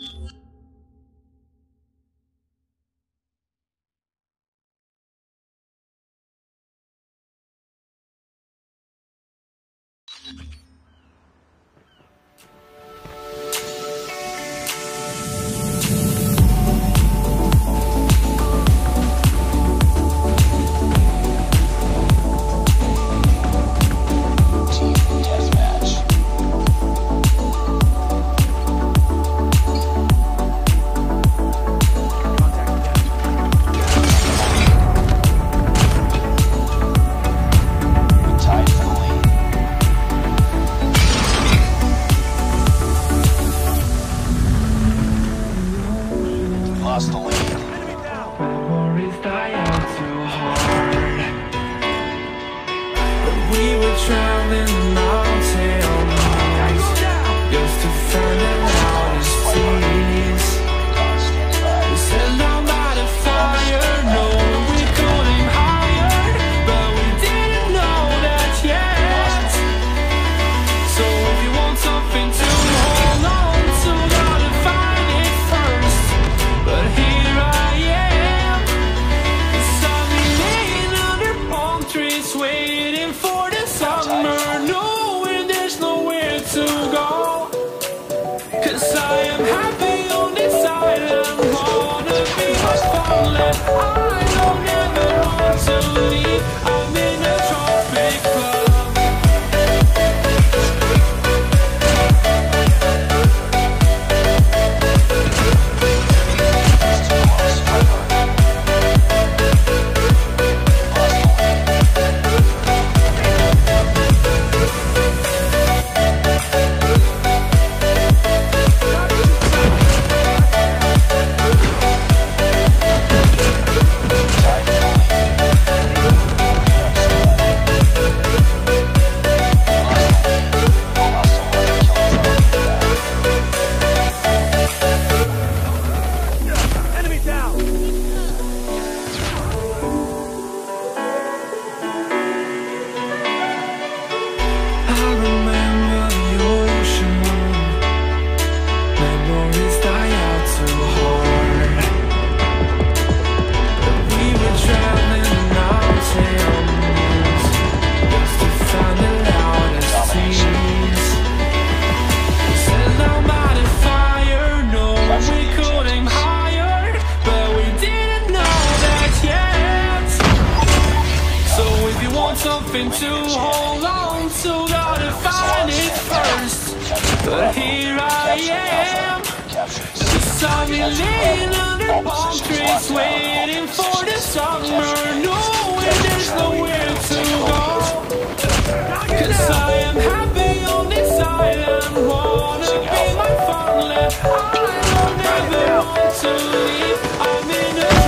you laying under palm trees waiting for the summer, there's nowhere to go. Cause I am happy on this island, wanna be my want to leave. I'm in a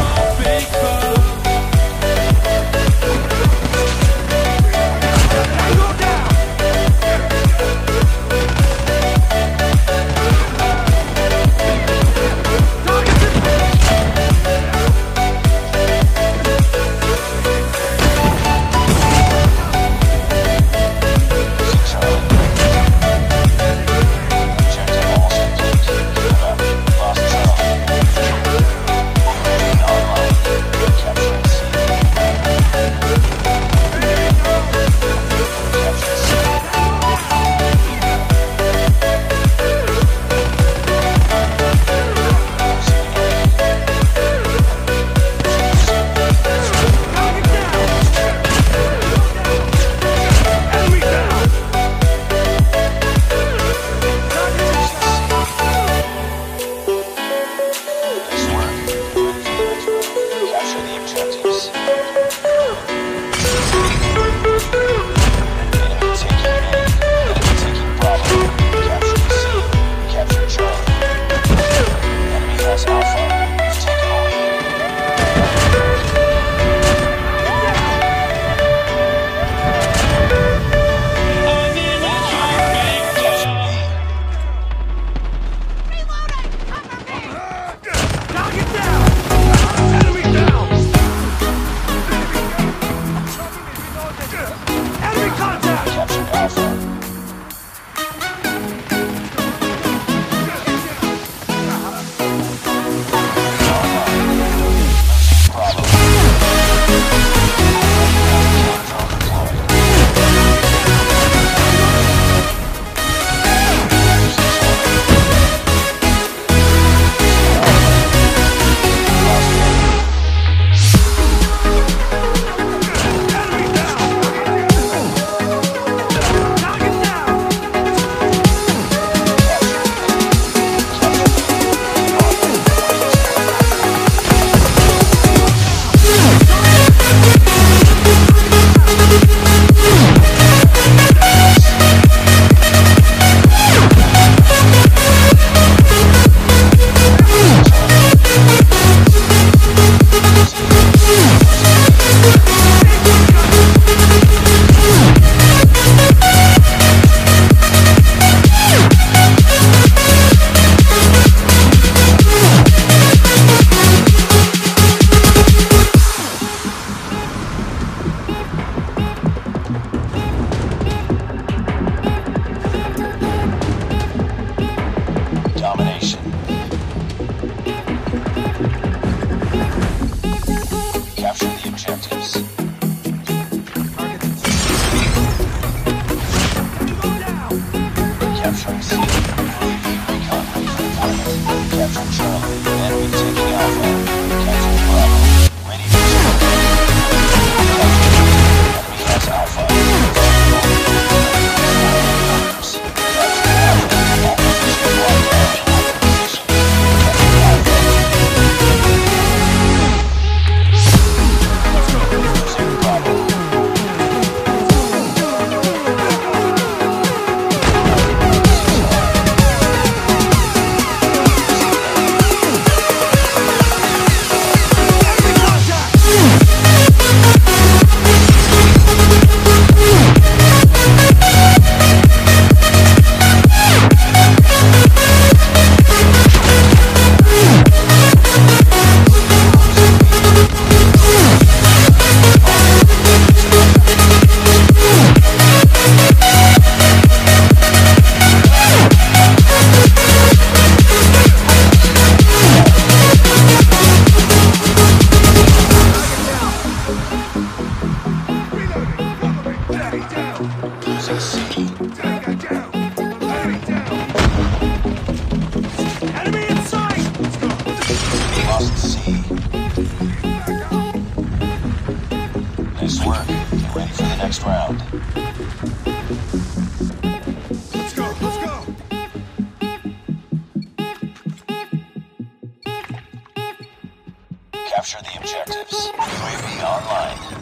Capture the objectives. UAV online.